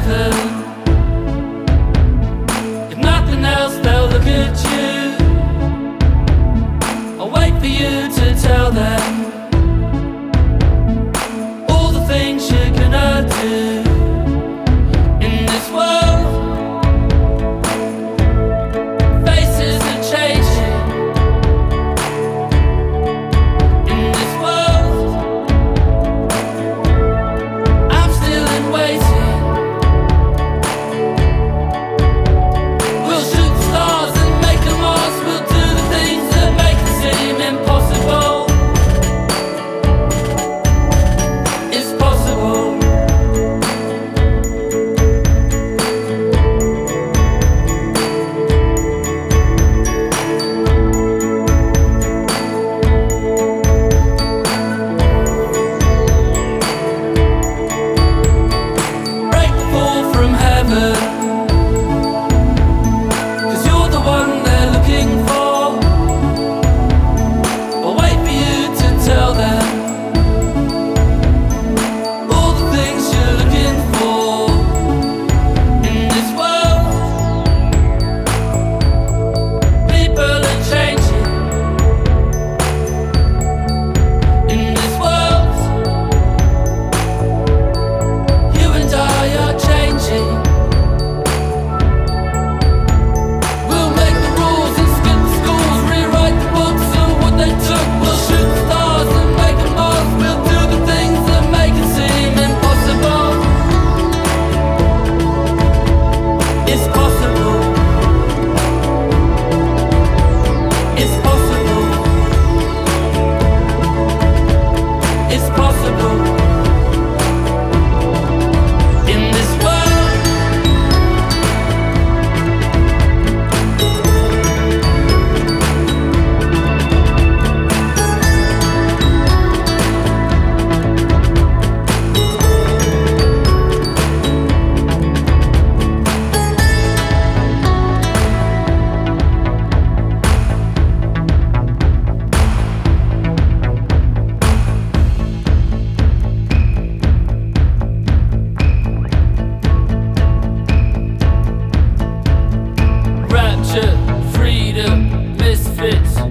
If nothing else, they'll look at you. I'll wait for you to tell them All the things you cannot do.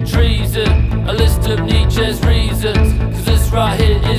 treason. A list of Nietzsche's reasons. Cause this right here is.